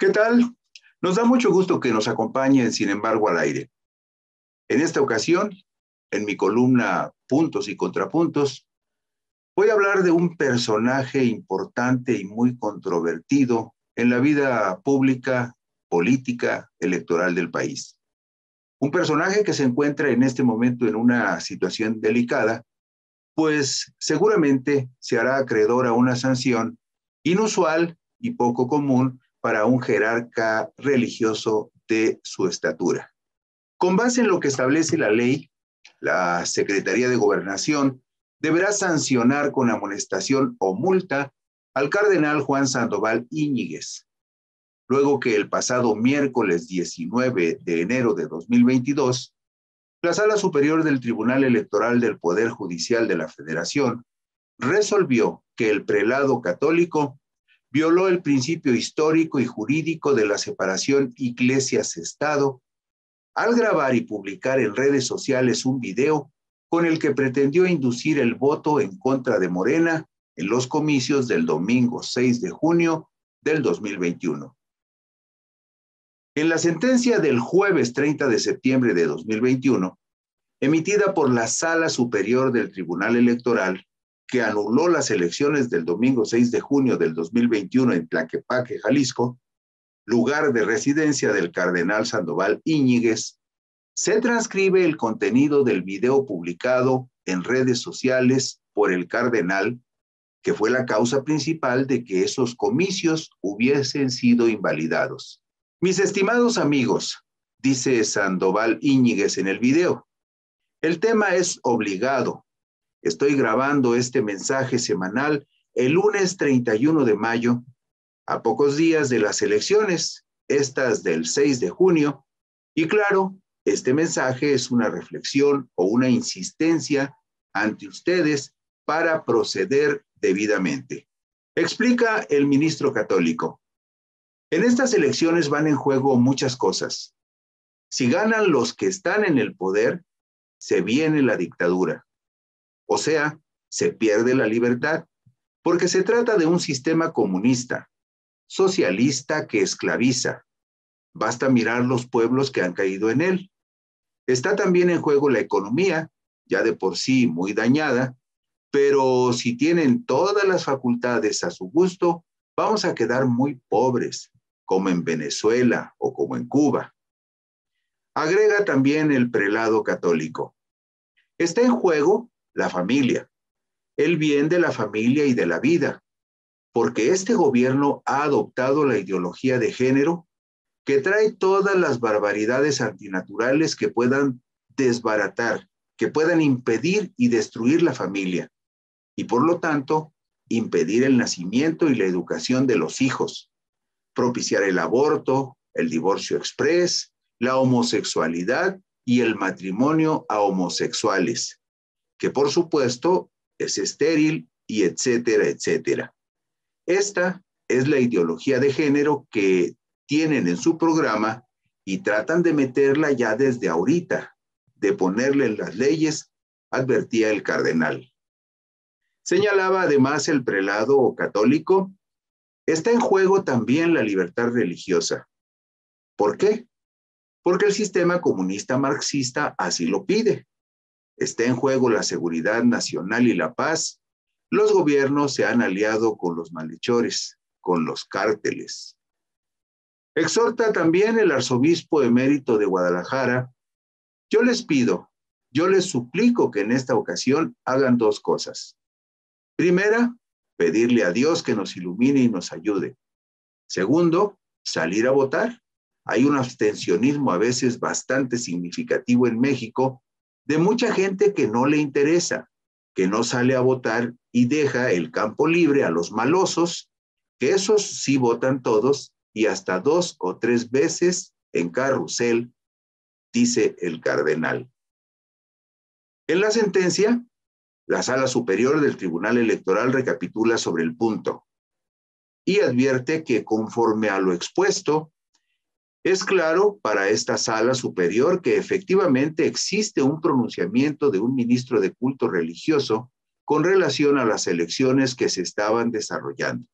¿Qué tal? Nos da mucho gusto que nos acompañen, sin embargo, al aire. En esta ocasión, en mi columna Puntos y Contrapuntos, voy a hablar de un personaje importante y muy controvertido en la vida pública, política, electoral del país. Un personaje que se encuentra en este momento en una situación delicada, pues seguramente se hará acreedor a una sanción inusual y poco común para un jerarca religioso de su estatura. Con base en lo que establece la ley, la Secretaría de Gobernación deberá sancionar con amonestación o multa al cardenal Juan Sandoval Íñiguez, luego que el pasado miércoles 19 de enero de 2022, la Sala Superior del Tribunal Electoral del Poder Judicial de la Federación resolvió que el prelado católico violó el principio histórico y jurídico de la separación iglesias-estado al grabar y publicar en redes sociales un video con el que pretendió inducir el voto en contra de Morena en los comicios del domingo 6 de junio del 2021. En la sentencia del jueves 30 de septiembre de 2021, emitida por la Sala Superior del Tribunal Electoral, que anuló las elecciones del domingo 6 de junio del 2021 en Tlaquepaque, Jalisco, lugar de residencia del cardenal Sandoval Íñiguez, se transcribe el contenido del video publicado en redes sociales por el cardenal, que fue la causa principal de que esos comicios hubiesen sido invalidados. Mis estimados amigos, dice Sandoval Íñiguez en el video, el tema es obligado, Estoy grabando este mensaje semanal el lunes 31 de mayo, a pocos días de las elecciones, estas del 6 de junio, y claro, este mensaje es una reflexión o una insistencia ante ustedes para proceder debidamente. Explica el ministro católico. En estas elecciones van en juego muchas cosas. Si ganan los que están en el poder, se viene la dictadura. O sea, se pierde la libertad, porque se trata de un sistema comunista, socialista que esclaviza. Basta mirar los pueblos que han caído en él. Está también en juego la economía, ya de por sí muy dañada, pero si tienen todas las facultades a su gusto, vamos a quedar muy pobres, como en Venezuela o como en Cuba. Agrega también el prelado católico. Está en juego la familia, el bien de la familia y de la vida, porque este gobierno ha adoptado la ideología de género que trae todas las barbaridades antinaturales que puedan desbaratar, que puedan impedir y destruir la familia, y por lo tanto, impedir el nacimiento y la educación de los hijos, propiciar el aborto, el divorcio express, la homosexualidad y el matrimonio a homosexuales que por supuesto es estéril y etcétera, etcétera. Esta es la ideología de género que tienen en su programa y tratan de meterla ya desde ahorita, de ponerle en las leyes, advertía el cardenal. Señalaba además el prelado católico, está en juego también la libertad religiosa. ¿Por qué? Porque el sistema comunista marxista así lo pide está en juego la seguridad nacional y la paz, los gobiernos se han aliado con los malhechores, con los cárteles. Exhorta también el arzobispo emérito de Guadalajara, yo les pido, yo les suplico que en esta ocasión hagan dos cosas. Primera, pedirle a Dios que nos ilumine y nos ayude. Segundo, salir a votar. Hay un abstencionismo a veces bastante significativo en México de mucha gente que no le interesa, que no sale a votar y deja el campo libre a los malosos, que esos sí votan todos y hasta dos o tres veces en carrusel, dice el cardenal. En la sentencia, la Sala Superior del Tribunal Electoral recapitula sobre el punto y advierte que conforme a lo expuesto, es claro para esta sala superior que efectivamente existe un pronunciamiento de un ministro de culto religioso con relación a las elecciones que se estaban desarrollando.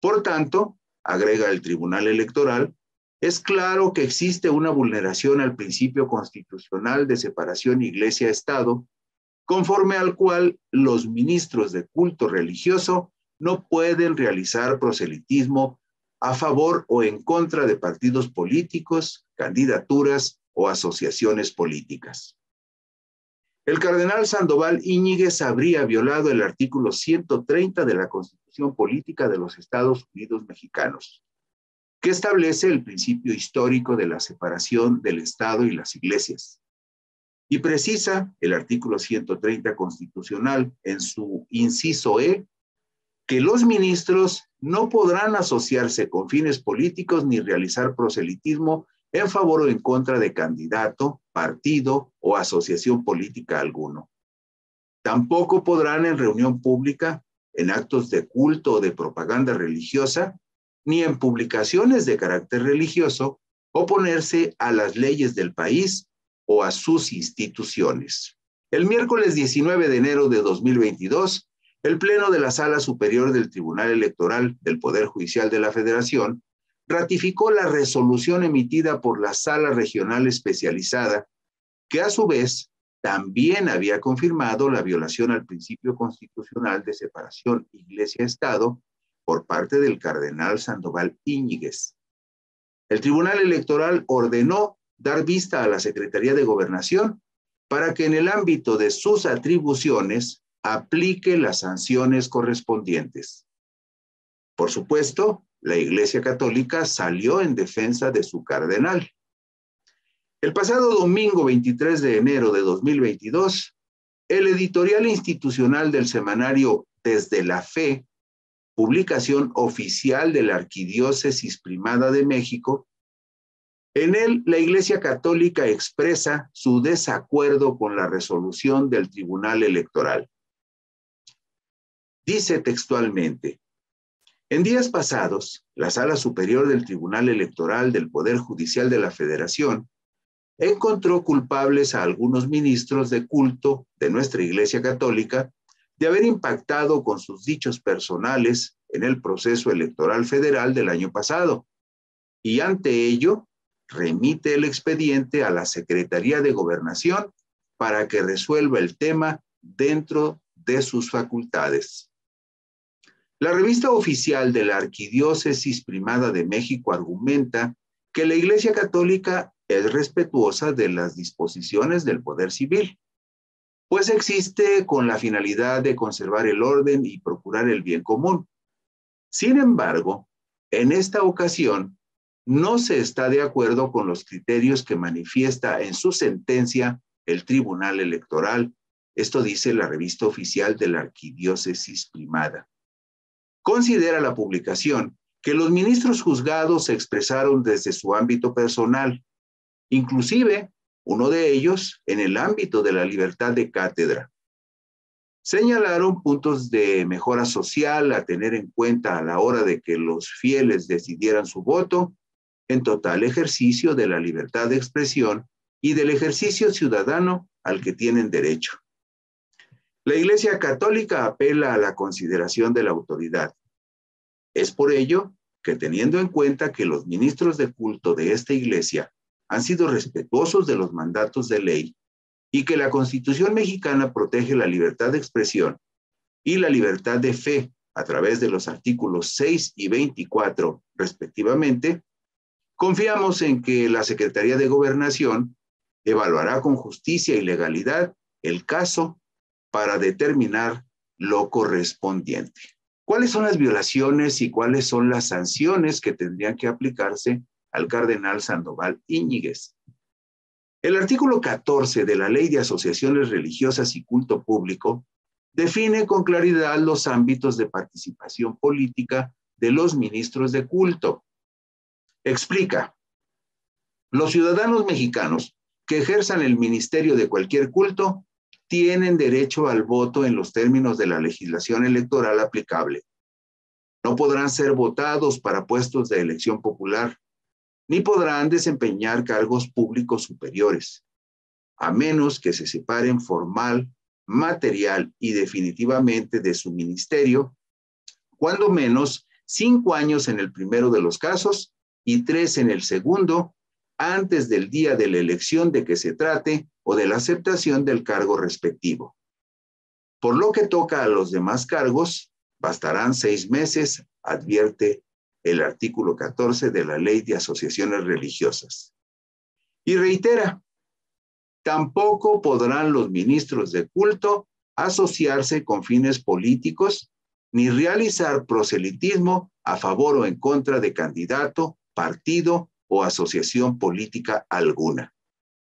Por tanto, agrega el Tribunal Electoral, es claro que existe una vulneración al principio constitucional de separación iglesia-estado, conforme al cual los ministros de culto religioso no pueden realizar proselitismo a favor o en contra de partidos políticos, candidaturas o asociaciones políticas. El cardenal Sandoval Íñiguez habría violado el artículo 130 de la Constitución Política de los Estados Unidos Mexicanos, que establece el principio histórico de la separación del Estado y las iglesias. Y precisa el artículo 130 constitucional en su inciso E que los ministros no podrán asociarse con fines políticos ni realizar proselitismo en favor o en contra de candidato, partido o asociación política alguno. Tampoco podrán en reunión pública, en actos de culto o de propaganda religiosa, ni en publicaciones de carácter religioso, oponerse a las leyes del país o a sus instituciones. El miércoles 19 de enero de 2022, el Pleno de la Sala Superior del Tribunal Electoral del Poder Judicial de la Federación ratificó la resolución emitida por la Sala Regional Especializada, que a su vez también había confirmado la violación al principio constitucional de separación Iglesia-Estado por parte del cardenal Sandoval Íñiguez. El Tribunal Electoral ordenó dar vista a la Secretaría de Gobernación para que en el ámbito de sus atribuciones aplique las sanciones correspondientes. Por supuesto, la Iglesia Católica salió en defensa de su cardenal. El pasado domingo 23 de enero de 2022, el editorial institucional del semanario Desde la Fe, publicación oficial de la Arquidiócesis Primada de México, en él la Iglesia Católica expresa su desacuerdo con la resolución del Tribunal Electoral. Dice textualmente, en días pasados, la Sala Superior del Tribunal Electoral del Poder Judicial de la Federación encontró culpables a algunos ministros de culto de nuestra Iglesia Católica de haber impactado con sus dichos personales en el proceso electoral federal del año pasado. Y ante ello, remite el expediente a la Secretaría de Gobernación para que resuelva el tema dentro de sus facultades. La revista oficial de la Arquidiócesis Primada de México argumenta que la Iglesia Católica es respetuosa de las disposiciones del poder civil, pues existe con la finalidad de conservar el orden y procurar el bien común. Sin embargo, en esta ocasión, no se está de acuerdo con los criterios que manifiesta en su sentencia el Tribunal Electoral. Esto dice la revista oficial de la Arquidiócesis Primada. Considera la publicación que los ministros juzgados se expresaron desde su ámbito personal, inclusive uno de ellos en el ámbito de la libertad de cátedra. Señalaron puntos de mejora social a tener en cuenta a la hora de que los fieles decidieran su voto en total ejercicio de la libertad de expresión y del ejercicio ciudadano al que tienen derecho. La Iglesia Católica apela a la consideración de la autoridad. Es por ello que teniendo en cuenta que los ministros de culto de esta Iglesia han sido respetuosos de los mandatos de ley y que la Constitución mexicana protege la libertad de expresión y la libertad de fe a través de los artículos 6 y 24 respectivamente, confiamos en que la Secretaría de Gobernación evaluará con justicia y legalidad el caso para determinar lo correspondiente. ¿Cuáles son las violaciones y cuáles son las sanciones que tendrían que aplicarse al cardenal Sandoval Íñiguez? El artículo 14 de la Ley de Asociaciones Religiosas y Culto Público define con claridad los ámbitos de participación política de los ministros de culto. Explica, los ciudadanos mexicanos que ejerzan el ministerio de cualquier culto tienen derecho al voto en los términos de la legislación electoral aplicable. No podrán ser votados para puestos de elección popular, ni podrán desempeñar cargos públicos superiores, a menos que se separen formal, material y definitivamente de su ministerio, cuando menos cinco años en el primero de los casos y tres en el segundo, antes del día de la elección de que se trate o de la aceptación del cargo respectivo. Por lo que toca a los demás cargos, bastarán seis meses, advierte el artículo 14 de la Ley de Asociaciones Religiosas. Y reitera, tampoco podrán los ministros de culto asociarse con fines políticos ni realizar proselitismo a favor o en contra de candidato, partido o asociación política alguna.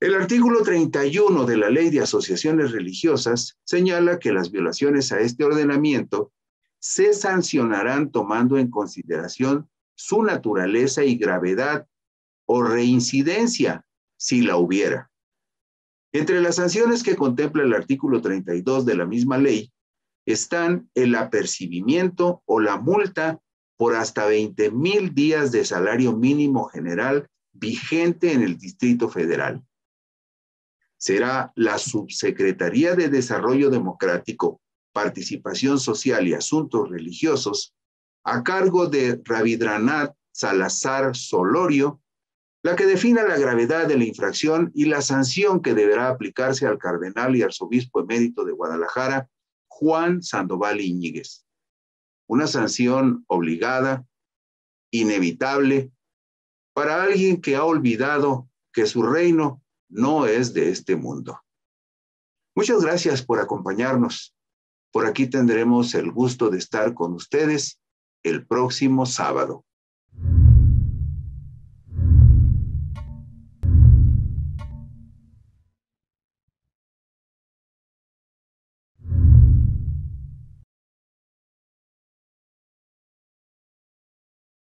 El artículo 31 de la Ley de Asociaciones Religiosas señala que las violaciones a este ordenamiento se sancionarán tomando en consideración su naturaleza y gravedad o reincidencia, si la hubiera. Entre las sanciones que contempla el artículo 32 de la misma ley están el apercibimiento o la multa por hasta 20 mil días de salario mínimo general vigente en el Distrito Federal. Será la Subsecretaría de Desarrollo Democrático, Participación Social y Asuntos Religiosos, a cargo de Ravidranath Salazar Solorio, la que defina la gravedad de la infracción y la sanción que deberá aplicarse al cardenal y arzobispo emérito de Guadalajara, Juan Sandoval Iñiguez. Una sanción obligada, inevitable, para alguien que ha olvidado que su reino no es de este mundo. Muchas gracias por acompañarnos. Por aquí tendremos el gusto de estar con ustedes el próximo sábado.